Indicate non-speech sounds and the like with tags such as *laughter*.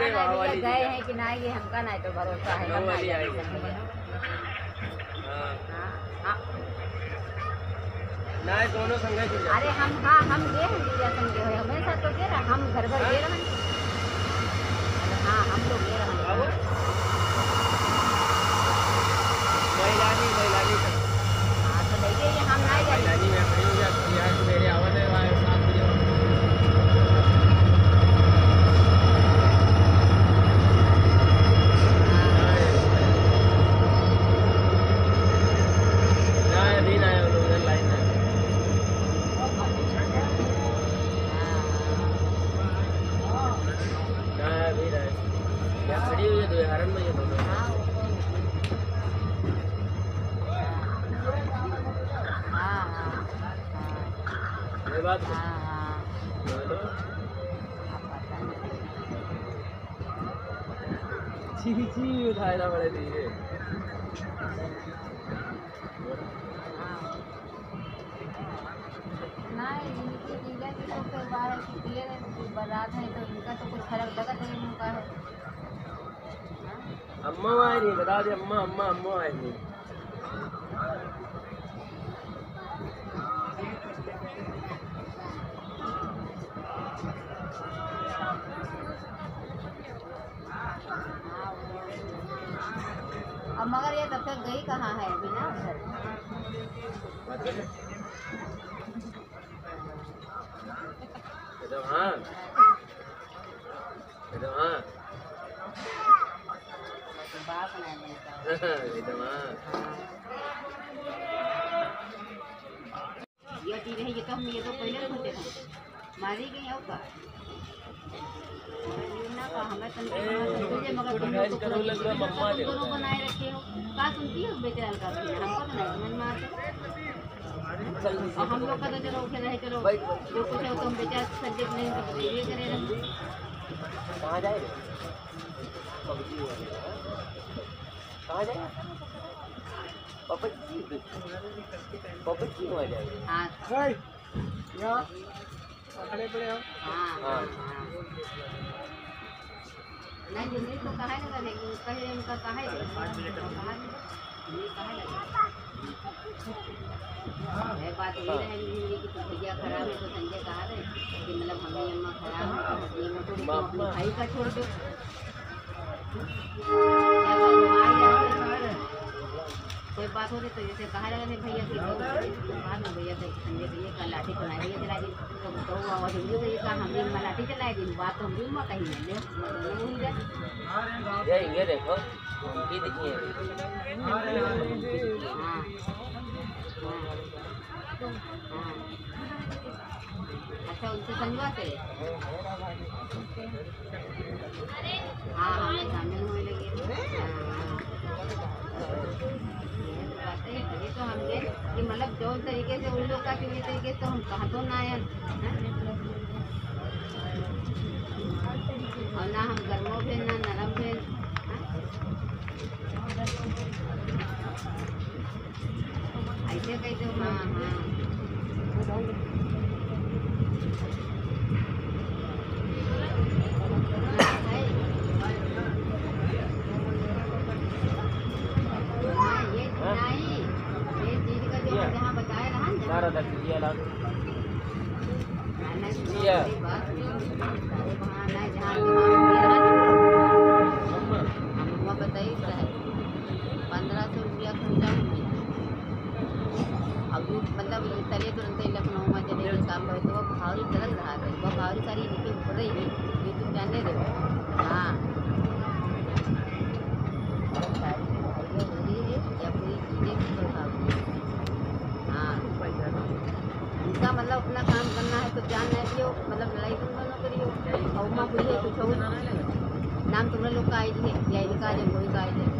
गए हैं कि ना ये हमका नहीं तो भरोसा है नौ। हैं। हाँ हाँ। ना दोनों संगे अरे हम हाँ हम गे हैं साथ संगे हमेशा तो गे रहा हम घर घर गे रहे हैं हाँ हम लोग गे रहे बाबू हैं महिलानी महिलानी तक हाँ तो ले जाइए हम नहीं जाएँगे महिलानी में खड़ी हुई है यहाँ मेरे आवाज़ है वहाँ सात बजे ना अभी ना आया उधर लाइन है ना अभी ना यहाँ खड़ी हुई है तो हरण में ये दोनों हाँ वो तो- हाँ हाँ बात हाँ हाँ। बोलो पता नहीं ची ची उठाए ना बड़े धीरे इनकी तो बारात है तो इनका तो कुछ फ़र्क लगत है उनका है। हाँ? अम्मा आए नहीं बता दे अम्मा अम्मा अम्मा आए नहीं हाँ, वो- अब मगर ये तब तक गई कहाँ है अभी ना उधर? *laughs* ये तो ये तो बाप ये हाँ ये हम ये तो पहले थे। मारी गई और हमें मगर तुम लोग तो लग रहा मम्मा तुम दोनों बनाए रखे हो। का सुनती हो बेचारा का हमको तो नहीं समझ में आता। और हम लोग का तो चलो उठे रहे चलो। जो कुछ हो तो हम बेचारा सब्जेक्ट नहीं तो ये करे रहे। कहाँ जाएगा? कहाँ जाएगा? पबजी पबजी में जाएगा। हाँ। यहाँ। खड़े पड़े हो हाँ। हाँ। नहीं ज़िंदगी को कहा लगा लेकिन कहे उनका कहा है ये है बात ये है। कि तो भैया खराब है तो संजय कहा रहे? कि मतलब हमें अम्मा खराब है तो ये मत तुम भाई का छोड़ दो। कोई बात हो रही तो जैसे कहा नहीं भैया की तो बाद में भैया से संजय भैया का लाठी चलाई भैया चला दी। तो तो आवाज़ हुई तो ये कहा हमने अम्मा लाठी चलाई दी बात तो हम भी अम्मा कही नहीं भूल गए ये ये देखो उनकी दिखी हाँ। हाँ हाँ अच्छा उनसे संजवा से? हाँ हाँ मैं सामने होने लगी हाँ, तो कि मतलब जो तरीके से उन लोग का किसी तरीके से हम कहा तो ना और ना हम गर्मों पे ना नरम ऐसे कैसे हाँ हाँ, ये नहीं ये चीज़ का जो हम जहाँ बताए रहा ना सारा तक ये लाग मैंने ये। बड़ी बात अरे वहाँ ना जहाँ दिमाग में रहा पंद्रह सौ रुपया खर्चा अब मतलब तले तुरंत लखनऊ में चले काम तो भावरी रहा है सारी नीचे ऊपर रही है ये तुम जानने दो हाँ सारी भावरियाँ हो रही है या पूरी चीज़ें की प्रभाव हाँ उनका मतलब अपना काम करना है मतलब लड़ाई है कुछ नाम तुम्हारे लोग का आई है है वही का आई है